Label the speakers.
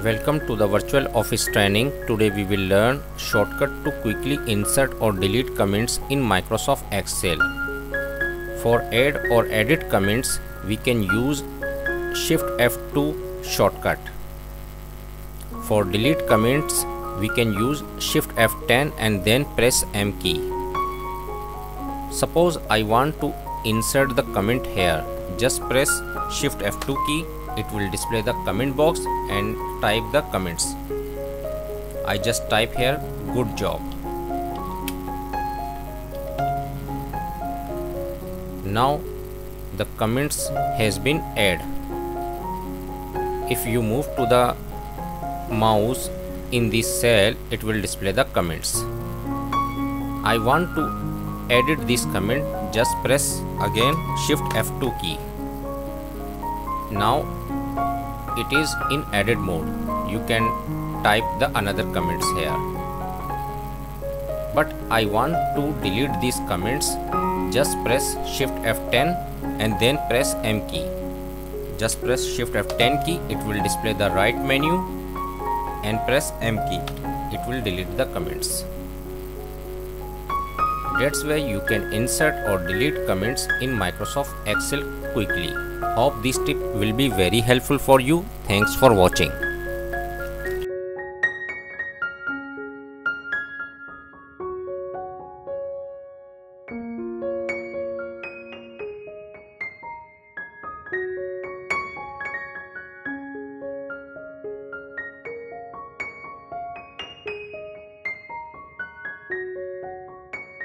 Speaker 1: Welcome to the virtual office training. Today we will learn shortcut to quickly insert or delete comments in Microsoft Excel. For add or edit comments, we can use Shift F2 shortcut. For delete comments, we can use Shift F10 and then press M key. Suppose I want to insert the comment here. Just press Shift F2 key. It will display the comment box and type the comments. I just type here good job. Now the comments has been added if you move to the mouse in this cell it will display the comments. I want to edit this comment just press again shift F2 key. Now it is in edit mode. You can type the another comments here. But I want to delete these comments. Just press shift F10 and then press M key. Just press shift F10 key it will display the right menu and press M key. It will delete the comments that's why you can insert or delete comments in Microsoft Excel quickly. Hope this tip will be very helpful for you. Thanks for watching.